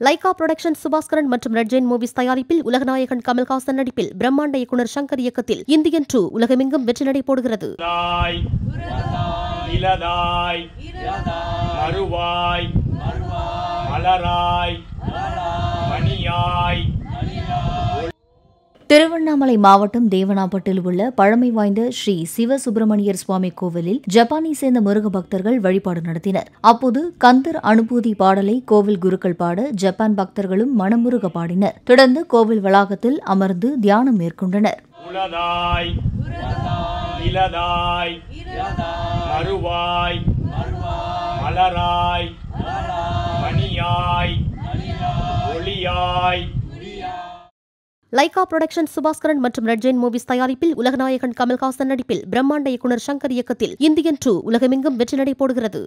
Lyca production Subaskaran மற்றும் ரெட்ஜெயின் movies தயாரிப்பில் உலகநாயகன் கமல்ஹாசன் நடிப்பில் பிரம்மாண்ட இயக்குனர் சங்கர் இயக்கத்தில் இந்தியன் டூ உலகமெங்கும் வெற்றி நடை போடுகிறது மறுவாய் மலராய் மணியாய். திருவண்ணாமலை மாவட்டம் தேவனாப்பட்டில் உள்ள பழமை வாய்ந்த ஸ்ரீ சிவசுப்பிரமணியர் சுவாமி கோவிலில் ஜப்பானை சேர்ந்த முருக பக்தர்கள் வழிபாடு நடத்தினர். அப்போது கந்தர் அனுபூதி பாடலை கோவில் குருக்கள் பாட ஜப்பான் பக்தர்களும் மனமுருக பாடினர். தொடர்ந்து கோவில் வளாகத்தில் அமர்ந்து தியானம் மேற்கொண்டனர். மலராய் மணியாய் ஒளியாய் லைகா புரொடக்ஷன் சுபாஸ்கரன் மற்றும் ரெட்ஜெயின் மூவிஸ் தயாரிப்பில் உலகநாயகன் கமல்ஹாசன் நடிப்பில் பிரம்மாண்ட இயக்குனர் சங்கர் இயக்கத்தில் இந்தியன் டூ உலகமெங்கும் வெற்றி நடை போடுகிறது.